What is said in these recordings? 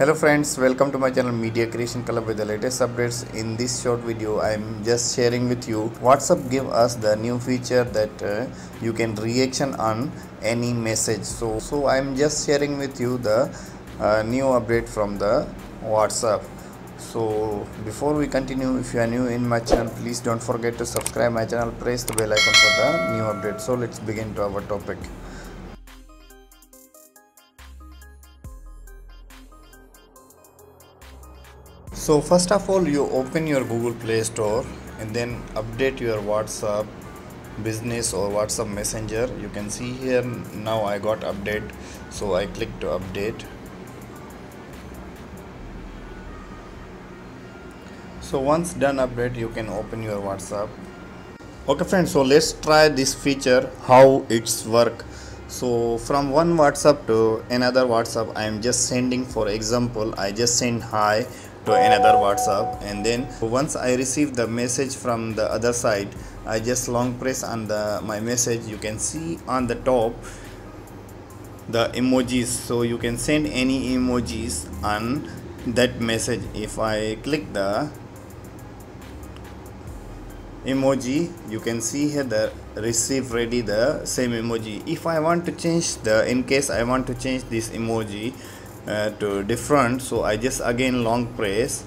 hello friends welcome to my channel media creation club with the latest updates. In this short video i'm just sharing with you whatsapp give us the new feature that uh, you can reaction on any message. So so i'm just sharing with you the uh, new update from the whatsapp. So before we continue if you are new in my channel please don't forget to subscribe my channel. Press the bell icon for the new update. So let's begin to our topic so first of all you open your google play store and then update your whatsapp business or whatsapp messenger. You can see here now i got update. So i click to update. So once done update you can open your whatsapp. Okay friends so let's try this feature how it's work. So from one whatsapp to another whatsapp i am just sending for example i just send hi to another whatsapp. And then once i receive the message from the other side i just long press on the my message. You can see on the top the emojis. So you can send any emojis on that message. If i click the emoji you can see here the receive ready the same emoji. If i want to change the in case i want to change this emoji uh, to different. So I just again long press.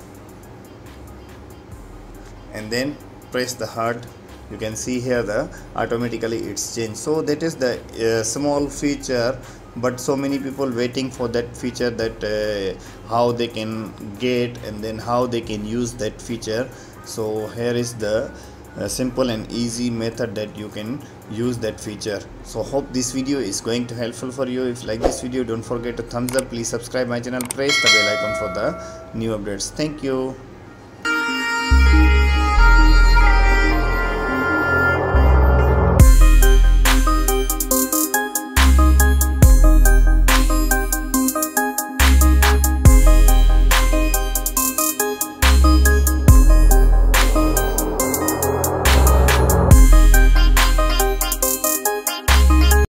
And then press the heart you can see here the automatically it's changed. So that is the uh, small feature but so many people waiting for that feature that uh, how they can get and then how they can use that feature. So here is the a simple and easy method that you can use that feature. So hope this video is going to helpful for you. If you like this video don't forget to thumbs up. Please subscribe my channel. Press the bell icon for the new updates. Thank you